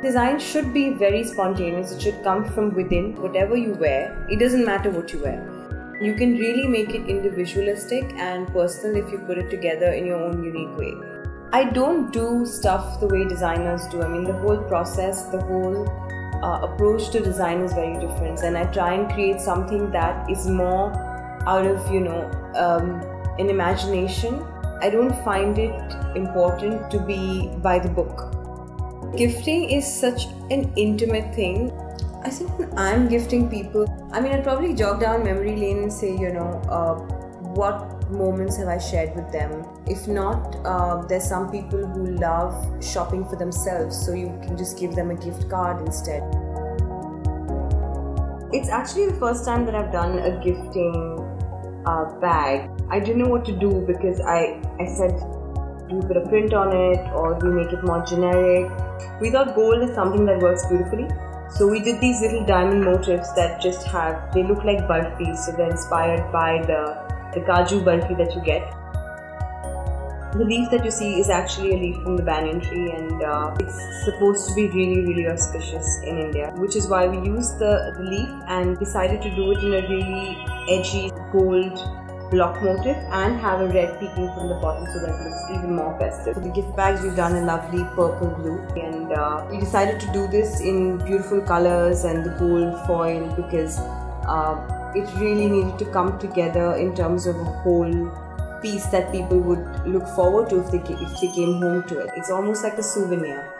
Design should be very spontaneous. It should come from within. Whatever you wear, it doesn't matter what you wear. You can really make it individualistic and personal if you put it together in your own unique way. I don't do stuff the way designers do. I mean, the whole process, the whole uh, approach to design is very different, and I try and create something that is more out of, you know, um, an imagination. I don't find it important to be by the book. Gifting is such an intimate thing. I think when I'm gifting people, I mean, I'd probably jog down memory lane and say, you know, uh, what moments have I shared with them? If not, uh, there's some people who love shopping for themselves, so you can just give them a gift card instead. It's actually the first time that I've done a gifting uh, bag. I didn't know what to do because I, I said, do we put a print on it or do we make it more generic? We thought gold is something that works beautifully. So we did these little diamond motifs that just have, they look like burfis, so they're inspired by the, the kaju burfi that you get. The leaf that you see is actually a leaf from the banyan tree and uh, it's supposed to be really really auspicious in India which is why we used the, the leaf and decided to do it in a really edgy gold block motif and have a red peeking from the bottom so that it looks even more festive. For the gift bags we've done a lovely purple blue and uh, we decided to do this in beautiful colors and the gold foil because uh, it really needed to come together in terms of a whole piece that people would look forward to if they, if they came home to it. It's almost like a souvenir.